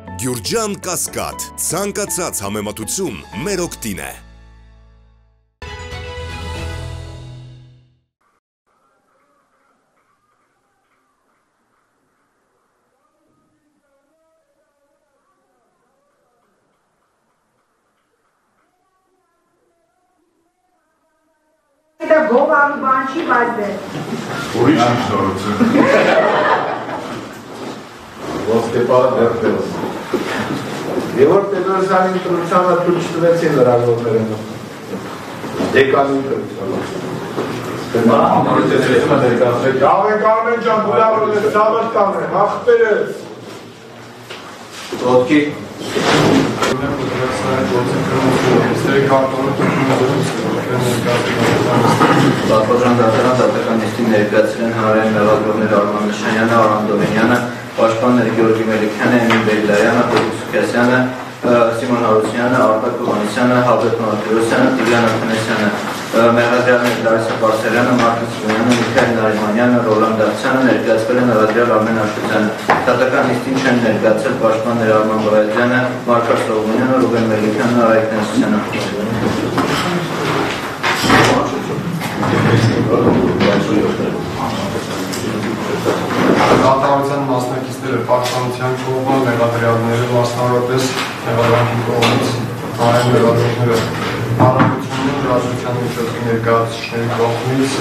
Գյուրջան Կասկադ, ցանկացած համեմատություն մեր օգտին է։ Դա գովան բան չի, բայց դե։ Ուրիշ շնորհոց է։ Ոսկեպարը դերտելս։ Եվ որ Պետրոսյանին տրությանը թույլ չտվեցին լրագրողները։ Դեկանին տրությանը։ Լավ է Կարմեն ջան, բուլավրը ցավը տանը, ախպերս։ Ոտքի Պատվոժան դատարան դատականիստի ներկայացրել են հանրային մեղադրողներ Արման Նշանյանը, Արամ Դովենյանը, պաշտպաններ Գյորգի Մելիքյանը, Էմին Բելդայանը, Սուքյասյանը, Սիմոն Հարությունյանը, Արտակ Հովանեսյանը, Հաբետ Մարտիրոսյանը, Տիգրան Աթանեսյանը, մեղադրյալներ Դարիսա Բարսելյանը, Մարկոս Սիմոնյանը, Միքայել Նարիմանյանը, Ռոլան Դավթյանը ներկայացվել են մեղադրյալ Արմեն Աշոտյանը։ Դատական նիստին չեն ներկայացել պաշտպաններ Արման Բաղայազյանը, Մարկոս Սողոմոնյանը, Ռուբեն Մելիքյանը, Արայք Նեսոսյանը։ Դատավարության մասնակիցները պաշտպանության կողմը մեղադրյալները մասնավորապես մեղադրանքի կողմից հանրային մեղադրողները հանրապետությունում լրացության միջոցի ներկայացուցիչների կողմից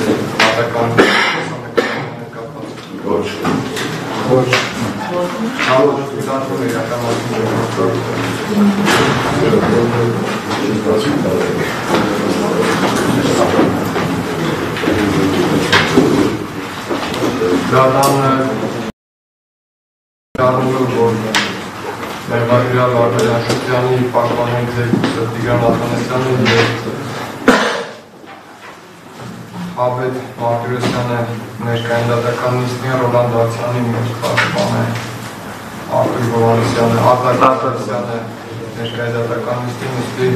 կապված ոչ։ ոչ Կարող է իրականացնել Դատանը դառնում որ Մեղադրյալ Արմենյան Շուտյանի պաշտպանող ձերքուսը Տիգրան Աթանեսյանը եւ Հաբետ Մարտիրոսյանը ներկային դատական նիստին Ռոլան Դացյանի մյուս պաշտպանը Արտուր Հովանեսյանը, Արտակ Արտակյանը ներկայի դատական նիստին նիստի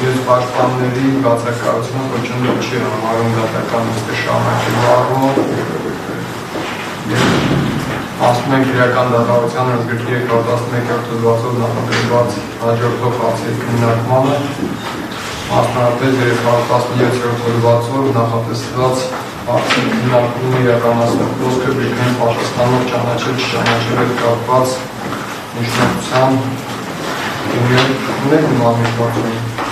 մյուս պաշտպանների բացակայությունը ոչնչի չի համարում դատական նիստը շահանակի առումով ասում ենք իրական դատավարության ընդգրկի 211 հերթոզվածով նախատեսված հաջորդող հացերի քննարկմանը մասնարապես 317 հերթոզվածով նախատեսված հացերի քննարկումն իրականացնող խոսքը բիգնեն պատասխանող ճանաչել չճանաչել հետ կապված միջնակցության ունենք ունենք նման միջնակցություն